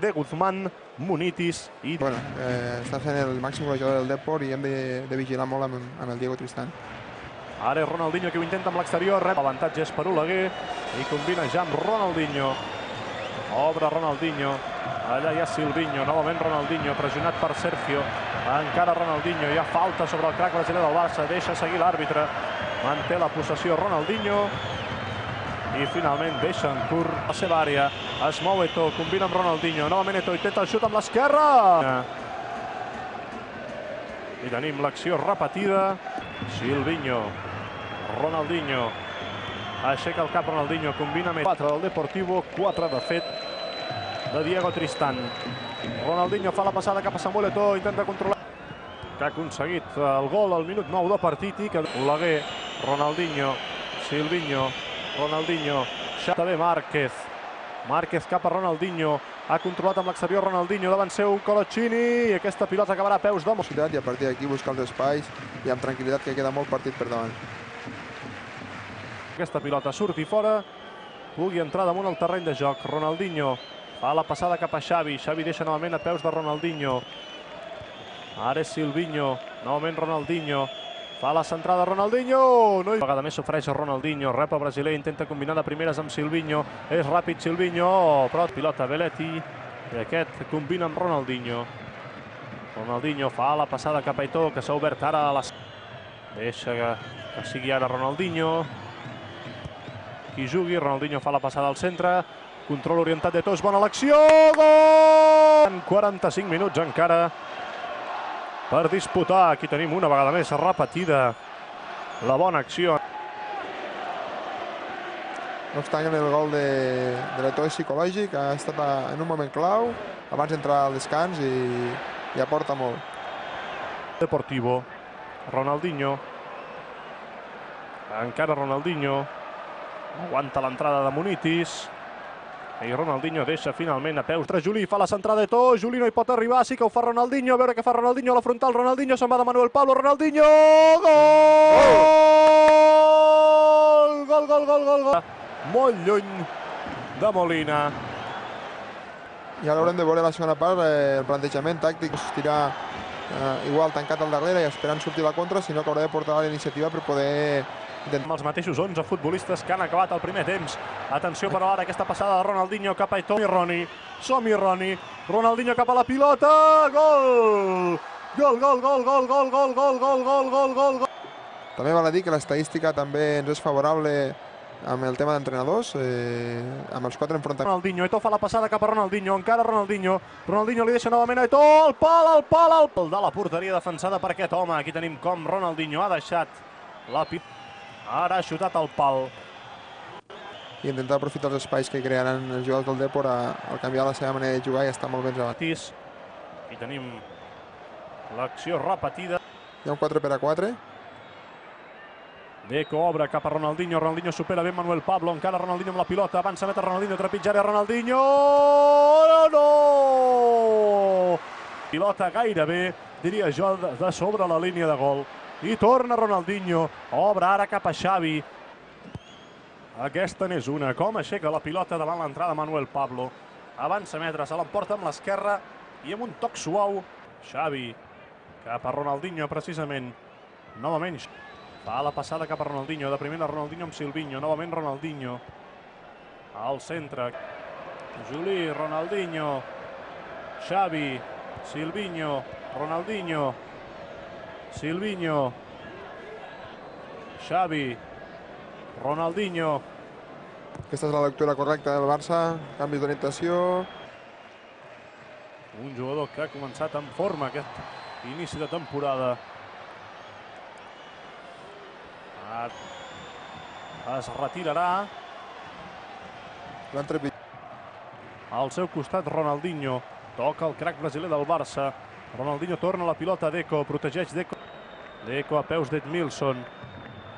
de Guzmán, Munitis i... Bueno, eh, està sent el màxim golejador del Depor i hem de, de vigilar molt amb, amb el Diego Tristan. Ara és Ronaldinho que ho intenta amb l'exterior, rep l'avantatge és per Oleguer i combina ja amb Ronaldinho. Obre Ronaldinho, allà hi ha Silvinho, novament Ronaldinho, pressionat per Sergio. Encara Ronaldinho, hi ha falta sobre el crac brasiler del Barça, deixa seguir l'àrbitre. Manté la possessió Ronaldinho i finalment deixa en curt la seva àrea. Es mou Eto, combina amb Ronaldinho, novament Eto, intenta el xut amb l'esquerra. I tenim l'acció repetida. Silvinho, Ronaldinho, aixeca el cap Ronaldinho, combina més 4 del Deportivo, 4 de fet de Diego Tristan. Ronaldinho fa la passada cap a Samuel Eto'o, intenta controlar que ha aconseguit el gol al minut 9 de partit i que Oleguer, Ronaldinho, Silvinho, Ronaldinho, també Márquez, Márquez cap a Ronaldinho, ha controlat amb l'exterior Ronaldinho, davant seu Coloccini, i aquesta pilota acabarà a peus d'home. I a partir d'aquí buscar els espais i amb tranquil·litat que queda molt partit per davant. Aquesta pilota surti fora, pugui entrar damunt el terreny de joc. Ronaldinho fa la passada cap a Xavi, Xavi deixa novament a peus de Ronaldinho. Ara és Silvinho, novament Ronaldinho, fa la centrada Ronaldinho, no hi... vegada més sofreix Ronaldinho, rep a brasiler, intenta combinar de primeres amb Silvinho, és ràpid Silvinho, però pilota Belletti, i aquest combina amb Ronaldinho. Ronaldinho fa la passada cap a Ito, que s'ha obert ara a la... Deixa que, que sigui ara Ronaldinho. Qui jugui, Ronaldinho fa la passada al centre, control orientat de tots, bona l'acció, gol! En 45 minuts encara per disputar. Aquí tenim una vegada més repetida la bona acció. No obstant, el gol de, de l'Eto és psicològic, ha estat en un moment clau, abans d'entrar al descans i, i aporta molt. Deportivo, Ronaldinho, encara Ronaldinho, aguanta l'entrada de Munitis, i Ronaldinho deixa finalment a peus. Juli fa la centrada de to, Juli no hi pot arribar, sí que ho fa Ronaldinho, a veure què fa Ronaldinho a la frontal, Ronaldinho se'n va de Manuel Pablo, Ronaldinho, gol! Gol, gol, gol, gol, gol. Molt lluny de Molina. I ara haurem de veure la segona part, eh, el plantejament tàctic, tirar eh, igual tancat al darrere i esperant sortir la contra, sinó que haurà de portar la iniciativa per poder amb els mateixos 11 futbolistes que han acabat el primer temps. Atenció però ara aquesta passada de Ronaldinho cap a Tomi Roni. Som-hi Roni. Ronaldinho cap a la pilota. Gol! Gol, gol, gol, gol, gol, gol, gol, gol, gol, gol, gol, gol. També val a dir que l'estadística també ens és favorable amb el tema d'entrenadors, eh, amb els quatre enfrontaments. Ronaldinho, Eto fa la passada cap a Ronaldinho, encara Ronaldinho, Ronaldinho li deixa novament a Eto, el pal, el pal, el pal de la porteria defensada per aquest home. Aquí tenim com Ronaldinho ha deixat la pilota Ara ha xutat el pal. I intentar aprofitar els espais que crearan els jugadors del Depor a, a canviar la seva manera de jugar i estar molt ben avant. I tenim l'acció repetida. Hi ha un 4 per a 4. Deco obre cap a Ronaldinho, Ronaldinho supera ben Manuel Pablo, encara Ronaldinho amb la pilota, avança meta Ronaldinho, trepitjarà Ronaldinho, no, no! Pilota gairebé, diria jo, de sobre la línia de gol. I torna Ronaldinho, obre ara cap a Xavi. Aquesta n'és una, com aixeca la pilota davant l'entrada Manuel Pablo. Avança metre, se l'emporta amb l'esquerra i amb un toc suau. Xavi, cap a Ronaldinho precisament. Novament, fa la passada cap a Ronaldinho, de primera Ronaldinho amb Silvinho, novament Ronaldinho. Al centre, Juli, Ronaldinho, Xavi, Silvinho, Ronaldinho, Silvinho, Xavi, Ronaldinho. Aquesta és la lectura correcta del Barça, canvis d'orientació. Un jugador que ha començat en forma aquest inici de temporada. Es retirarà. Al seu costat Ronaldinho. Toca el crac brasiler del Barça. Ronaldinho torna la pilota a Deco, protegeix Deco. Deco a peus d'Edmilson.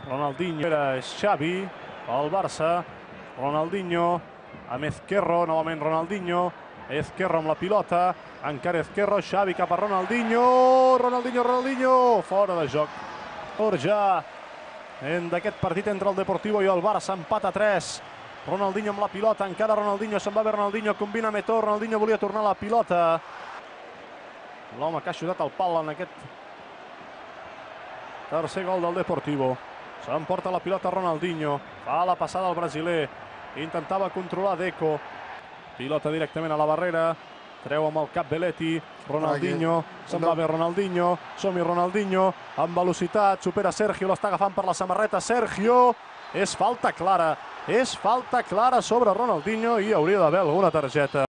Ronaldinho era Xavi, el Barça. Ronaldinho amb Ezquerro, novament Ronaldinho. Ezquerro amb la pilota, encara Ezquerro, Xavi cap a Ronaldinho. Ronaldinho, Ronaldinho, fora de joc. Forja en d'aquest partit entre el Deportivo i el Barça, empat a 3. Ronaldinho amb la pilota, encara Ronaldinho, se'n va bé Ronaldinho, combina Metó, Ronaldinho volia tornar la pilota. L'home que ha xutat el pal en aquest tercer gol del Deportivo. S'emporta la pilota Ronaldinho, fa la passada al brasiler, intentava controlar Deco, pilota directament a la barrera, treu amb el cap Belletti, Ronaldinho, se'n va bé Ronaldinho, som-hi Ronaldinho, amb velocitat, supera Sergio, l'està agafant per la samarreta, Sergio, és falta clara, és falta clara sobre Ronaldinho i hauria d'haver alguna targeta.